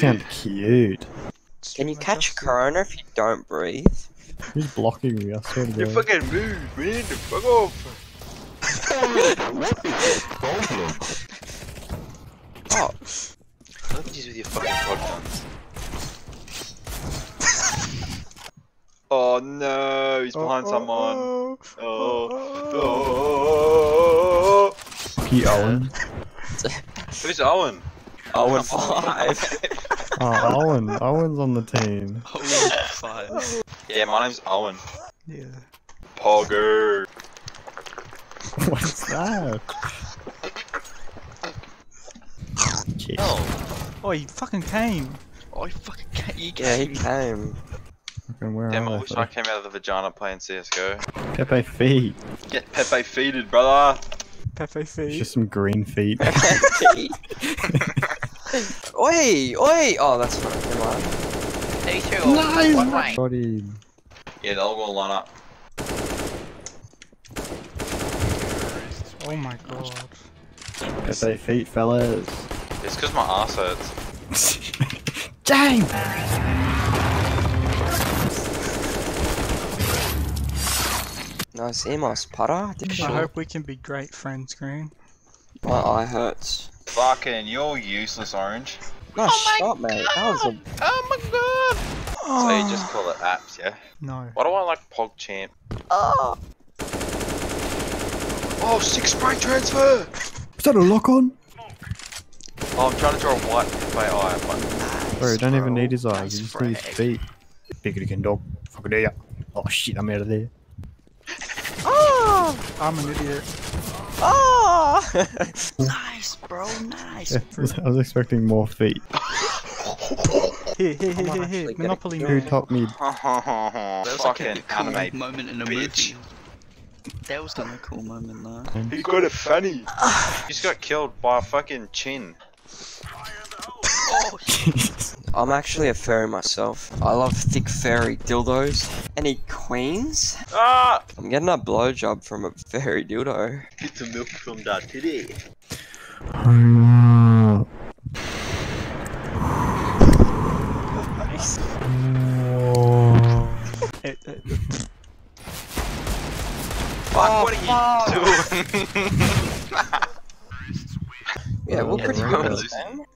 sound cute. Can you catch Adjusted. corona if you don't breathe? Who's blocking me? I swear to God. You fucking move, man. Fuck off. what is your problem? Oh, Look at you with your fucking shotguns. oh no, he's behind someone. Oh, Oh. oh, Oh. Fuck you, Owen. Who's Owen? And five. Oh, Owen. Owen's on the team. Five. Yeah, my name's Owen. Yeah. Pogger. What's that? Oh, Oh, he fucking came. oh, you fucking can't. You yeah, he came. Fucking where Damn, I wish? I came out of the vagina playing CSGO. Pepe feet. Get Pepe feeded, brother. Pepe It's feet. just some green feet. Oi, oi! Oh, that's fine. Never mind. Hey, two. Nice. One right. Got him. Yeah, they're all gonna line up. Oh my god. Pepe feet, fellas. It's because my ass hurts. James! Nice Emos, putter. Did I hope we can be great friends, Green. My eye hurts. Fucking, you're useless, Orange. Oh no, shut mate. That was a. Oh my god. Oh. So you just call it apps, yeah? No. Why do I like PogChamp? Oh. Oh, six spray transfer! Is that a lock on? Oh, I'm trying to draw a white Pepe eye, but Bro, you don't even need his eyes, Nice you just need his frag. feet. Big again, dog. Fucking dare ya. Oh shit, I'm out of there. Oh. I'm an idiot. Oh. Nice, bro. Nice. I was expecting more feet. Here, here, here, I'm here, here. Monopoly kill Who man. top mid? That was like a fucking cool anime. moment in a bitch. movie. That was kind of a cool moment, though. He got it funny. he just got killed by a fucking chin. Oh, I'm actually a fairy myself. I love thick fairy dildos. Any queens? Ah! I'm getting a blowjob from a fairy dildo. Get some milk from that titty. Fuck, what are you doing? Yeah, we'll Yeah, pretty right. good.